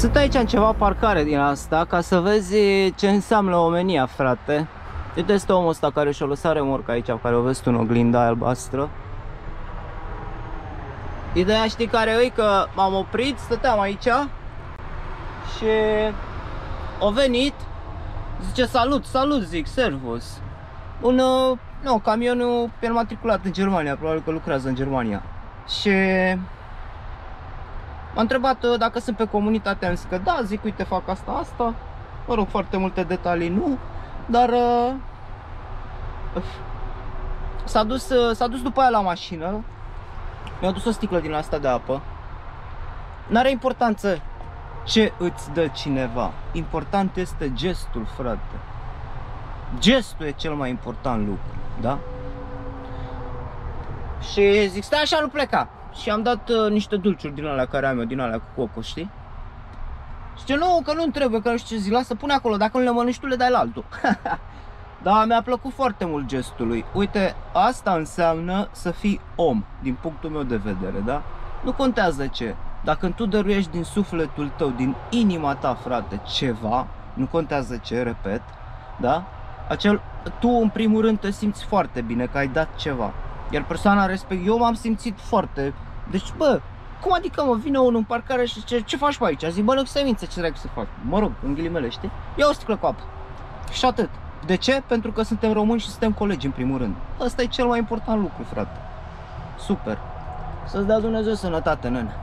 Sunt aici în ceva parcare din asta ca să vezi ce înseamnă omenia, frate. Uite este omul ăsta care și-o lăsat remorca aici, care o vezi tu în oglinda albastră. Ideea știi care e că m-am oprit, stăteam aici și o venit, zice salut, salut zic, servus. Un, uh, nu, camionul pe matriculat în Germania, probabil că lucrează în Germania. Și M-a întrebat uh, dacă sunt pe comunitate, am zis că da, zic, uite, fac asta, asta. Mă rog, foarte multe detalii nu, dar uh, s-a dus, uh, s-a dus după aia la mașină, mi-a dus o sticlă din asta de apă. N-are importanță ce îți dă cineva, important este gestul, frate. Gestul e cel mai important lucru, da? Și zic, stai așa, nu pleca. Și am dat uh, niște dulciuri din alea care am eu, din alea cu coco, știi? Zice, nu, că nu trebuie, că nu știu ce zi, lasă, pune acolo, dacă nu le mănânci tu, le dai la altul. da, mi-a plăcut foarte mult gestul lui. Uite, asta înseamnă să fii om, din punctul meu de vedere, da? Nu contează ce. Dacă tu dăruiești din sufletul tău, din inima ta, frate, ceva, nu contează ce, repet, da? Acel, tu în primul rând te simți foarte bine că ai dat ceva. Iar persoana respect, eu m-am simțit foarte... Deci, bă, cum adică mă vine unul în parcare și ce, ce faci pe aici? Zic, mănânc semințe, ce trebuie să fac? Mă rog, în ghilimele, știi? Ia o sticlă cu apă. Și atât. De ce? Pentru că suntem români și suntem colegi în primul rând. Ăsta e cel mai important lucru, frate. Super. Să-ți dea Dumnezeu sănătate, nene.